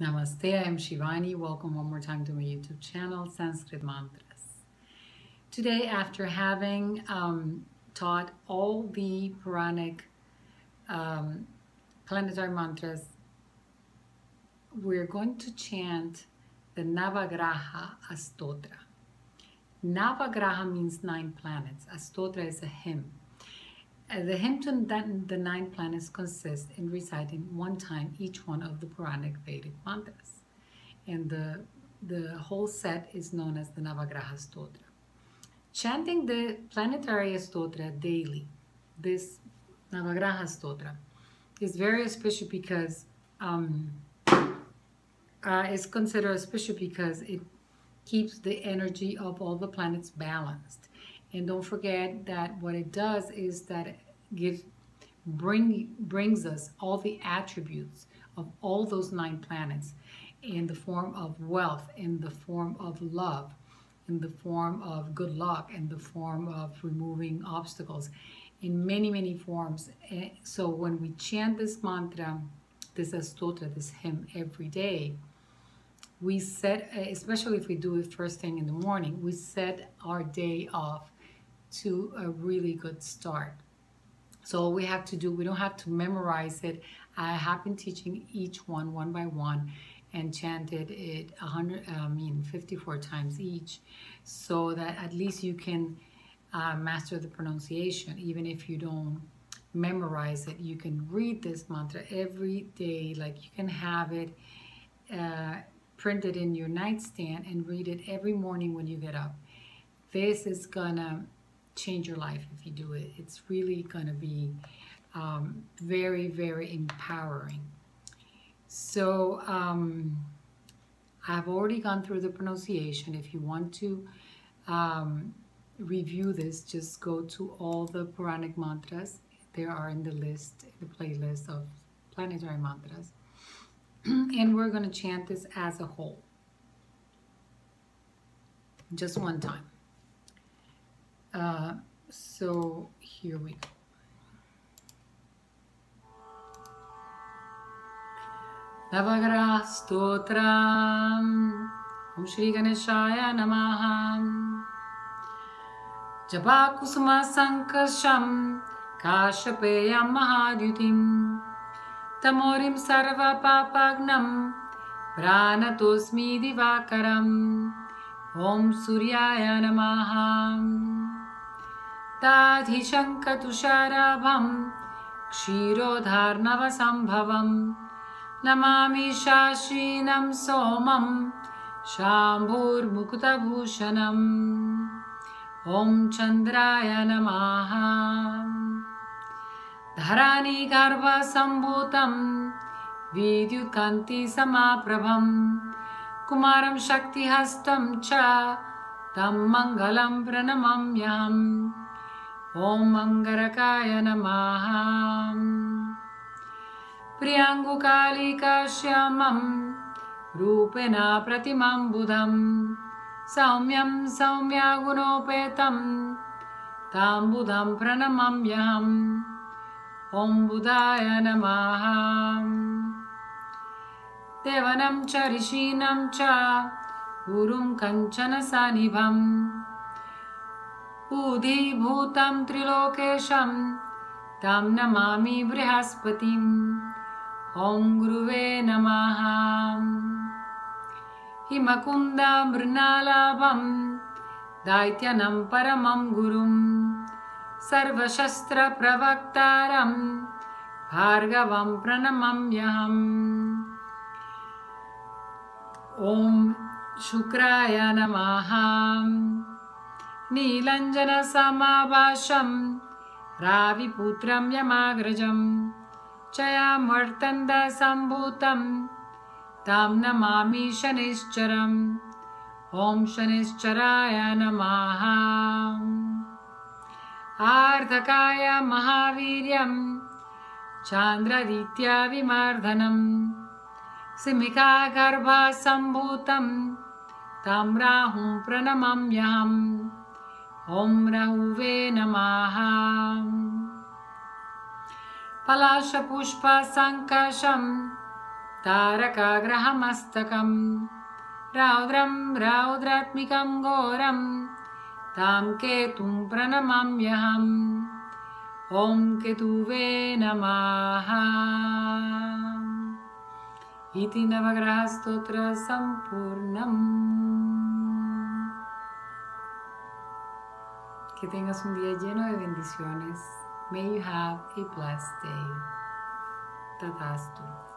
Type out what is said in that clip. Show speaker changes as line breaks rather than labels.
Namaste, I am Shivani. Welcome one more time to my YouTube channel, Sanskrit Mantras. Today, after having um, taught all the Puranic um, planetary mantras, we're going to chant the Navagraha Astotra. Navagraha means nine planets. Astotra is a hymn. Uh, the hymn to the nine planets consists in reciting one time each one of the Puranic Vedic mantras. And the, the whole set is known as the Navagraha Stotra. Chanting the planetary Stotra daily, this Navagraha Stotra, is very special because um, uh, it's considered special because it keeps the energy of all the planets balanced. And don't forget that what it does is that it gives, bring, brings us all the attributes of all those nine planets in the form of wealth, in the form of love, in the form of good luck, in the form of removing obstacles, in many, many forms. Eh, so when we chant this mantra, this astotra, this hymn every day, we set, eh, especially if we do it first thing in the morning, we set our day off to a really good start. So all we have to do, we don't have to memorize it. I have been teaching each one one by one and chanted it 100, I mean 54 times each so that at least you can uh, master the pronunciation even if you don't memorize it you can read this mantra every day like you can have it uh, printed in your nightstand and read it every morning when you get up this is gonna change your life if you do it. It's really going to be um, very, very empowering. So um, I've already gone through the pronunciation. If you want to um, review this, just go to all the Puranic mantras. They are in the list, the playlist of planetary mantras. and we're going to chant this as a whole. Just one time. So, here we go. नवग्रह स्तोत्र ओम श्री गणेशाय नमः जपाकुसुमसङ्कर्षं काशपेयं महाद्युतिं तमोरिं सर्वपापाग्नं प्राणतोऽस्मि दिवाकरम् ॐ सूर्याय नमः ताधिशङ्कतुषाराभं क्षीरोधार्णवसम्भवं नमामि शाश्रीनं सोमं शाम्भूर्मुकुतभूषणम् ॐ चन्द्राय नमः धरानि गर्भसम्भूतं विद्युत्कान्तिसमाप्रभं कुमारं शक्तिहस्तं च तं मङ्गलं प्रणमम्यहम् ॐ अङ्गरकाय नमः। प्रियाङ्गुकालिकाश्यामं रूपेण प्रतिमां बुधं सौम्यं सौम्यागुणोपेतं तां बुधं प्रणमम्यहम् ॐ बुधाय नमः। देवनं च ऋषीणं च गुरुं कञ्चन सानिभम् उधीभूतं त्रिलोकेशं तं नमामि बृहस्पतिम् ॐ गुरुवे नमः। हिमकुन्दमृणालाभं दैत्यनं परमं गुरुं। सर्वशस्त्रप्रवक्तारं भार्गवं प्रणमम्यहम् ॐ शुक्राय नमः नीलञ्जनसमाभाषं राविपुत्रं यमाग्रजं चयामर्तन्दसम्भूतं तं नमामि शनिश्चरम्। ॐ शनिश्चराय नमः। आर्धकाय महावीर्यं चान्द्ररीत्या विमर्दनं सिमिकागर्भसम्भूतं तं राहुं प्रणमम्यहम् ॐ रहुवे नमः पलाशपुष्पसङ्कषं तारकाग्रहमस्तकम् रौद्रं रौद्रात्मिकं घोरं तां केतुं प्रणमाम्यहम् ॐ केतुवे नमः इति नवग्रहस्तोत्रसम्पूर्णम् Que tengas un día lleno de bendiciones. May you have a blessed day. Tadastu.